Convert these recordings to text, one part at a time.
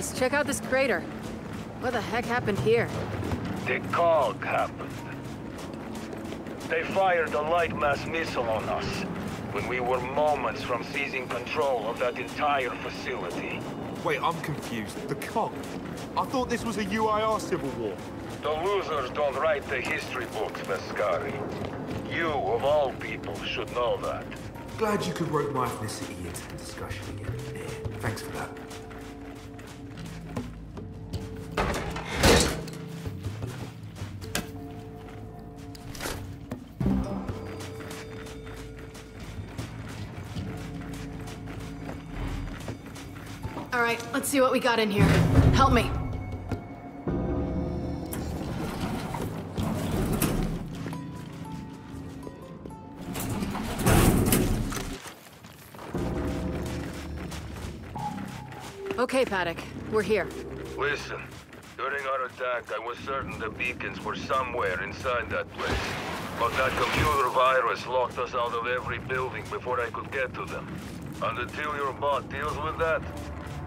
Guys, check out this crater. What the heck happened here? The COG happened. They fired a Lightmass missile on us when we were moments from seizing control of that entire facility. Wait, I'm confused. The COG? I thought this was a UIR civil war. The losers don't write the history books, Vescari. You, of all people, should know that. Glad you could rope my ethnicity into the discussion again. Thanks for that. All right, let's see what we got in here. Help me. Okay, Paduk. We're here. Listen, during our attack, I was certain the beacons were somewhere inside that place. But that computer virus locked us out of every building before I could get to them. And until your bot deals with that,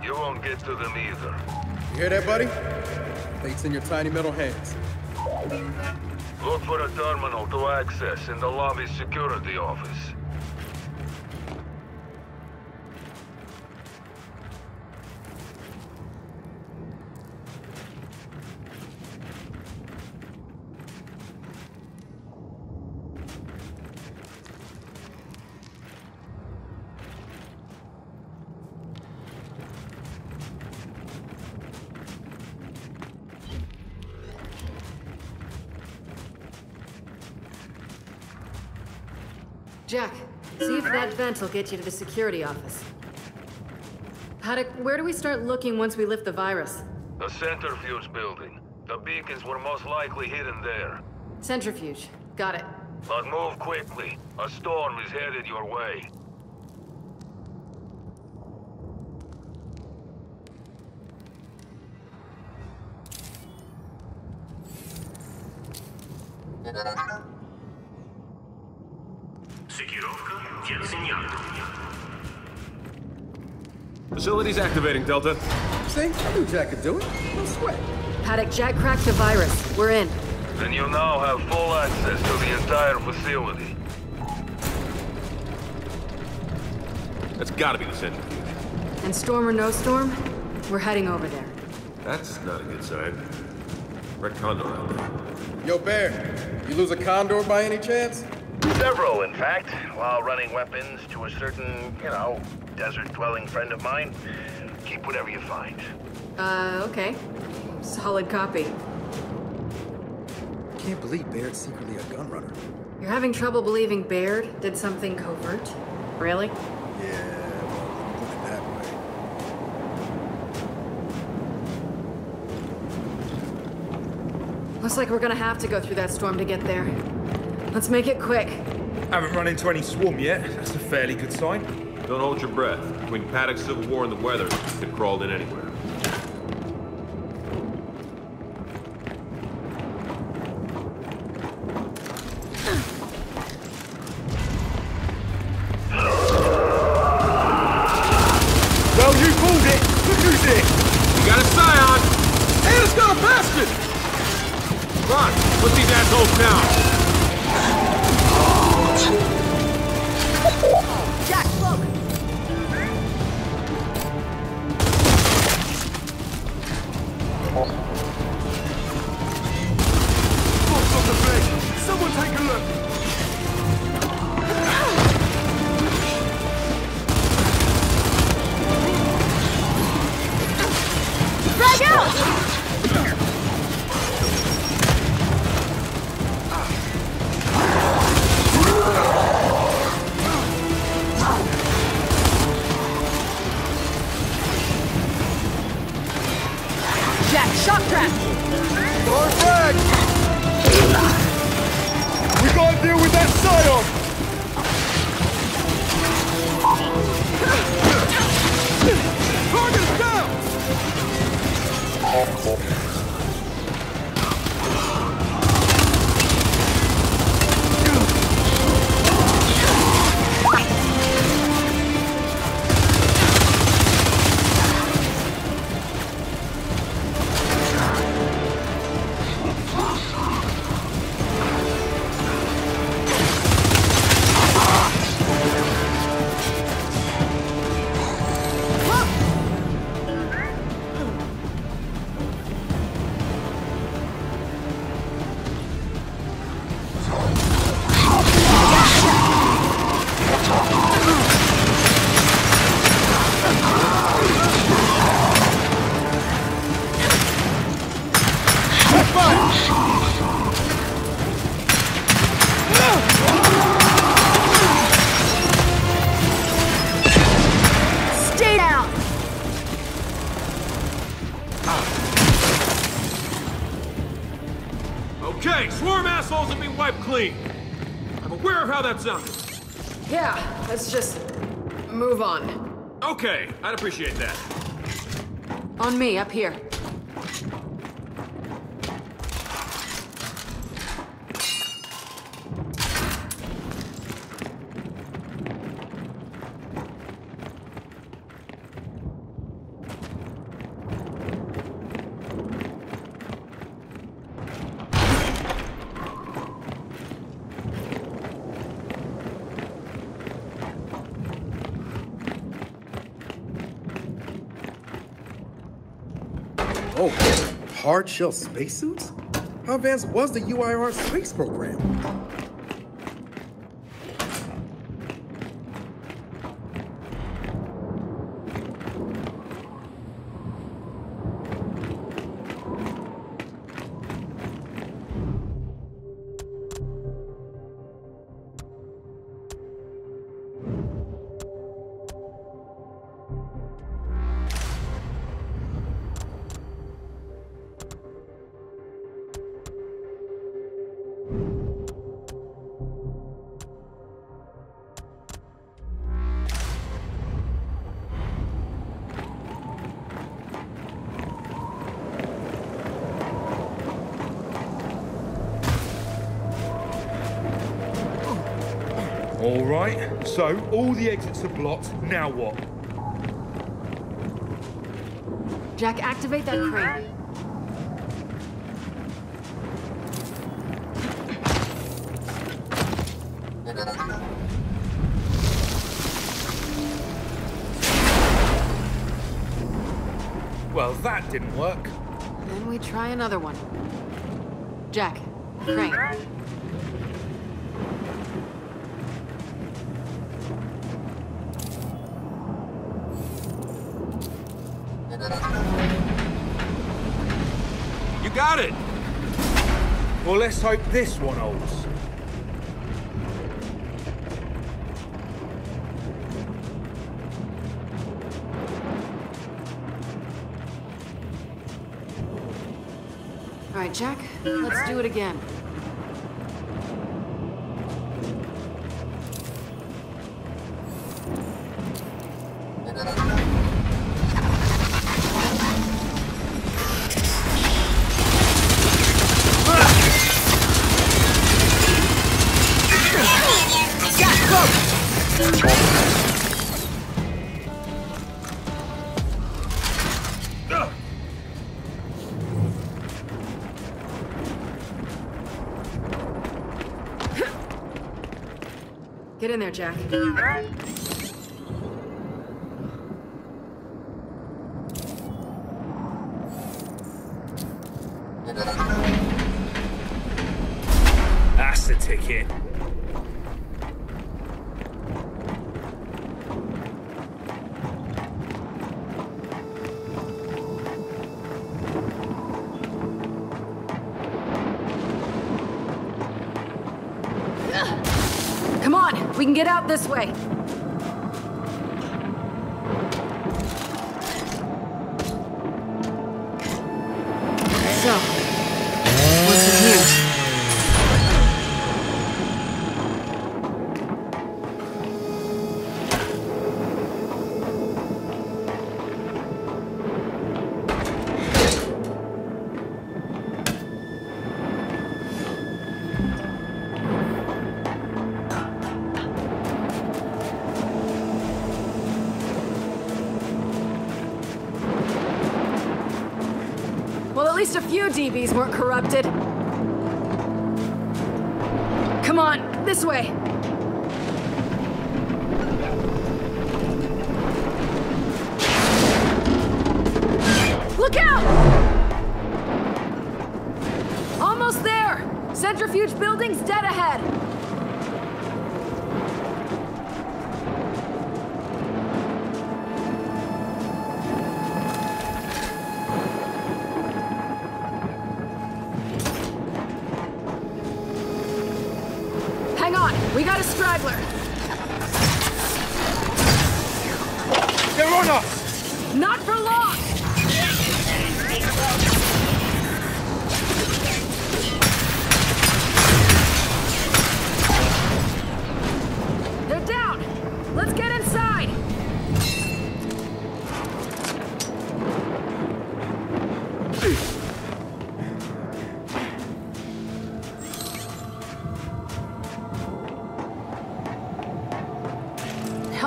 you won't get to them either. You hear that, buddy? Fate's in your tiny metal hands. Look for a terminal to access in the lobby security office. Jack, see if that vent will get you to the security office. Paduk, where do we start looking once we lift the virus? The centrifuge building. The beacons were most likely hidden there. Centrifuge. Got it. But move quickly. A storm is headed your way. Facility's activating, Delta. See? I knew Jack could do it. No sweat. Paduk, Jack cracked the virus. We're in. Then you now have full access to the entire facility. That's gotta be the centrifuge. And storm or no storm, we're heading over there. That's not a good sign. Red Condor out there. Yo, Bear, you lose a condor by any chance? Several, in fact, while running weapons to a certain, you know, desert-dwelling friend of mine. Keep whatever you find. Uh, okay. Solid copy. Can't believe Baird's secretly a gun runner. You're having trouble believing Baird did something covert? Really? Yeah, put it that way. Looks like we're gonna have to go through that storm to get there. Let's make it quick. Haven't run into any swarm yet. That's a fairly good sign. Don't hold your breath. Between Paduk's Civil War and the weather, could have crawled in anywhere. Have clean. I'm aware of how that sounded. Yeah, let's just move on. Okay, I'd appreciate that. On me, up here. Oh, hard shell spacesuits? How advanced was the UIR space program? Right, so all the exits are blocked. Now what? Jack, activate that crane. Well, that didn't work. Then we try another one. Jack, crane. Let's hope this one holds. All right, Jack, let's do it again. Get we can get out this way. DBs weren't corrupted. Come on, this way. Look out! Almost there! Centrifuge building's dead ahead.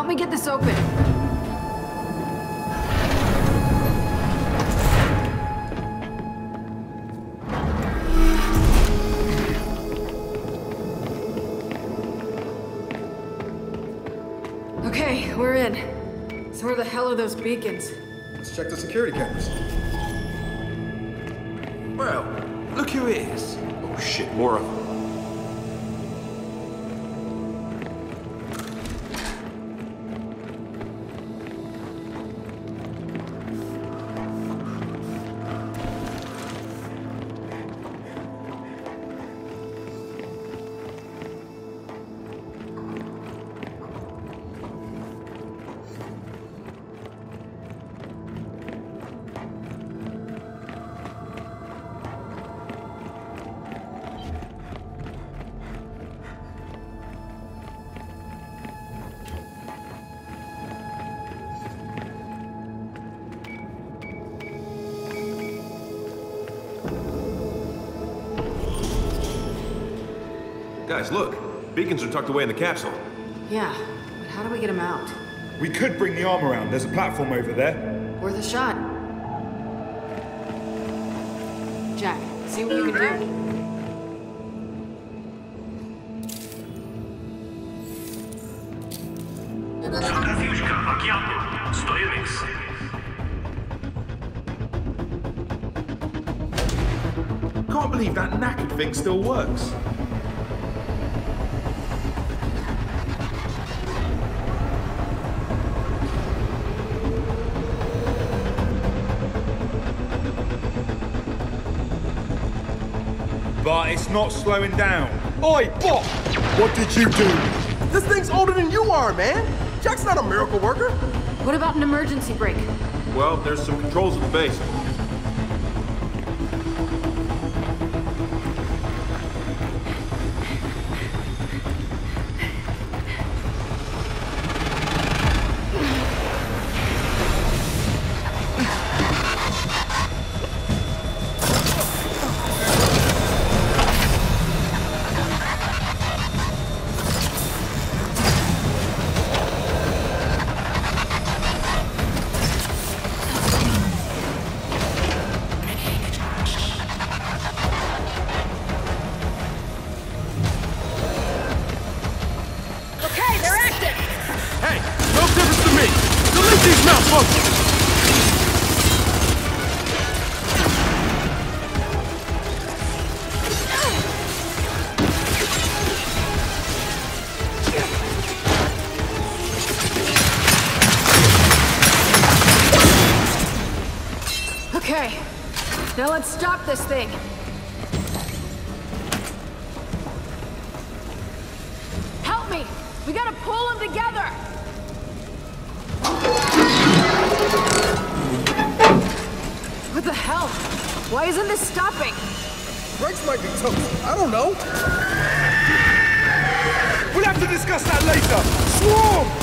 Help me get this open. Okay, we're in. So where the hell are those beacons? Let's check the security cameras. Well, look who it is. Oh shit, more of them. Guys, look. Beacons are tucked away in the capsule. Yeah, but how do we get them out? We could bring the arm around. There's a platform over there. Worth a shot. Jack, see what you can do. Centrifugka Macchiato. Stoję mix. Can't believe that knackered thing still works. But it's not slowing down. Oi, Bot! What did you do? This thing's older than you are, man. Jack's not a miracle worker. What about an emergency brake? Well, there's some controls at the base. This thing. Help me! We gotta pull them together! What the hell? Why isn't this stopping? Brakes might be toast. I don't know. We'll have to discuss that later. Swarm!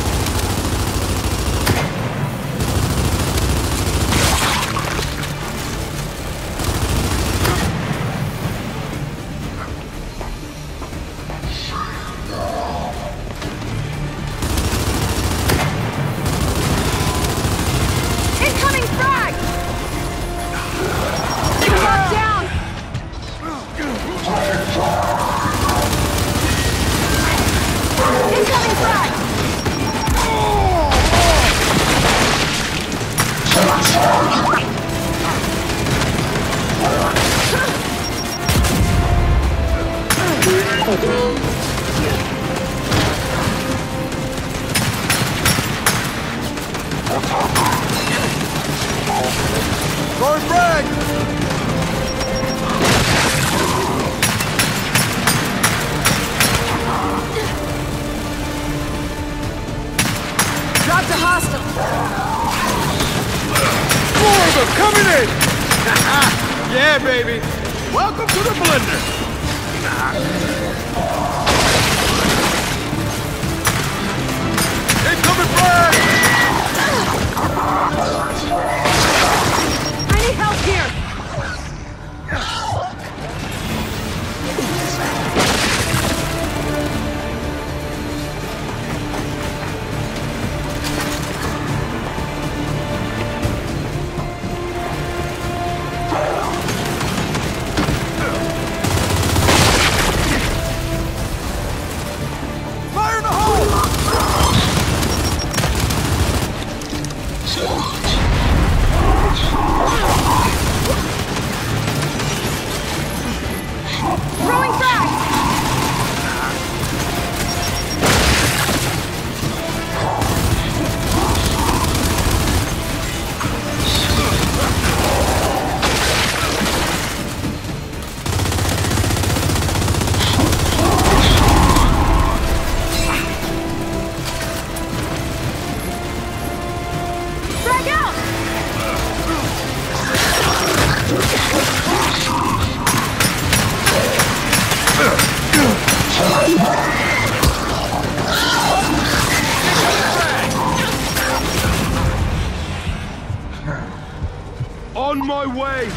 My way!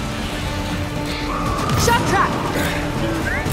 Shock trap!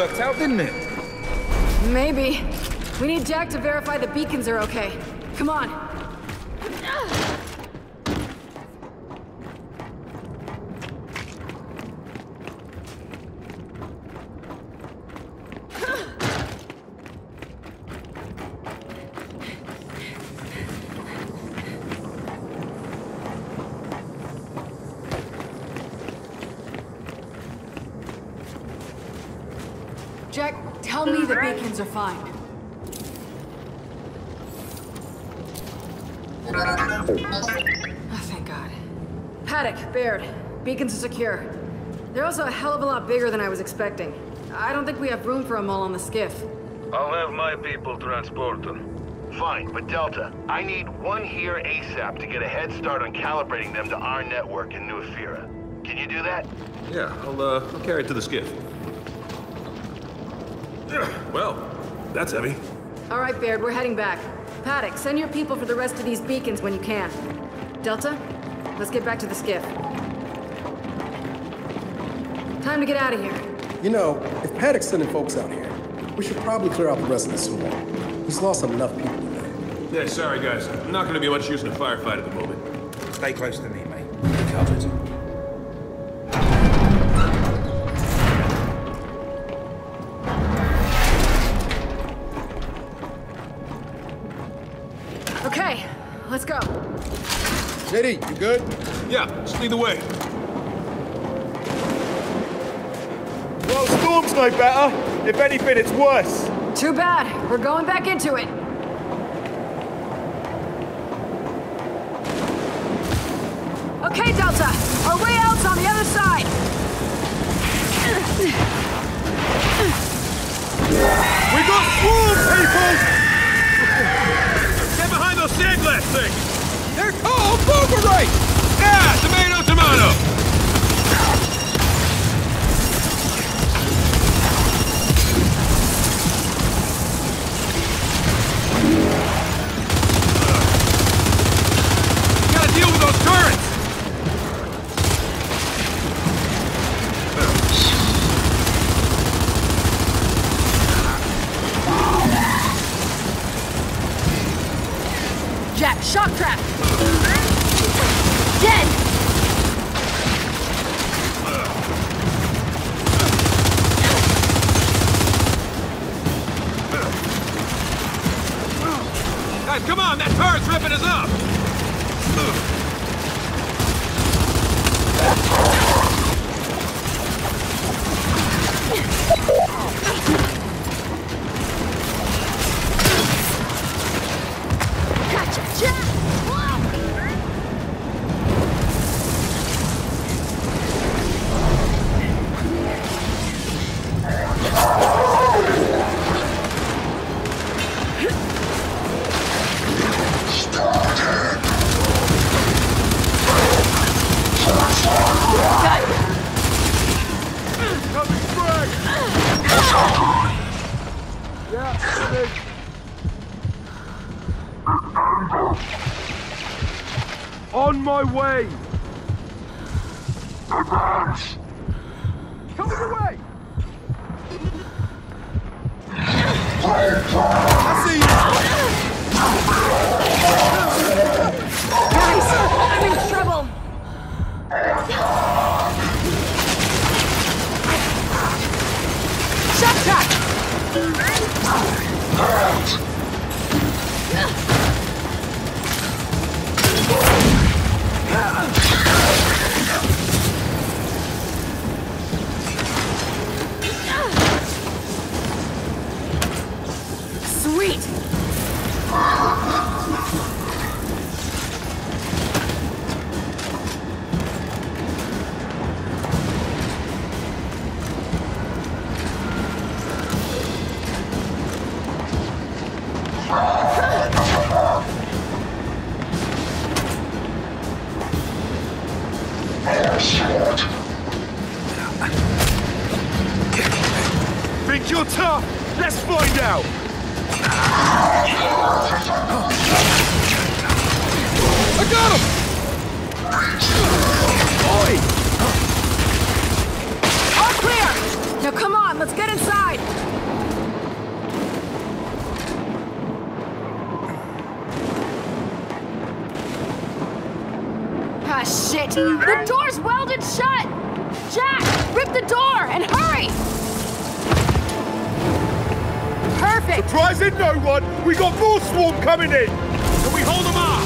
Worked out, didn't it? Maybe. We need Jack to verify the beacons are okay. Come on. Jack, tell me the beacons are fine. Oh, thank God. Paduk, Baird, beacons are secure. They're also a hell of a lot bigger than I was expecting. I don't think we have room for them all on the skiff. I'll have my people transport them. Fine, but Delta, I need one here ASAP to get a head start on calibrating them to our network in New Ephyra. Can you do that? Yeah, I'll, uh, I'll carry it to the skiff. Yeah, Well, that's heavy. All right, Baird, we're heading back. Paduk, send your people for the rest of these beacons when you can. Delta, let's get back to the skiff. Time to get out of here. You know, if Paduk's sending folks out here, we should probably clear out the rest of the swarm. He's lost enough people today. Yeah, sorry guys. I'm not gonna be much use in a firefight at the moment. Stay close to me, mate. You're covered. Let's go. JD, you good? Yeah, just lead the way. Well, Storm's no better. If anything, it's worse. Too bad. We're going back into it. Okay, Delta. Our way out's on the other side. We got swarms, people! Get behind those sand glass things! They're called Boomerang! Yeah, tomato, tomato! The door's welded shut! Jack, rip the door and hurry! Perfect! Surprising no one! We got more swarm coming in! Can we hold them off?